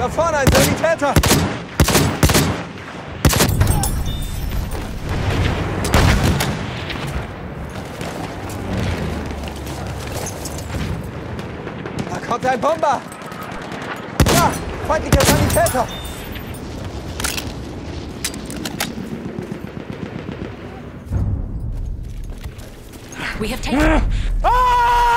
Da vorne ein Sanitäter! Da kommt ein Bomber! Ja, feindlicher Sanitäter! We have taken. Ah!